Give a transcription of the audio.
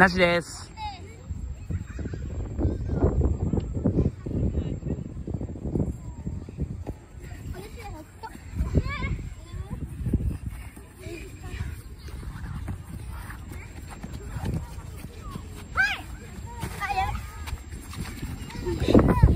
なしです。はい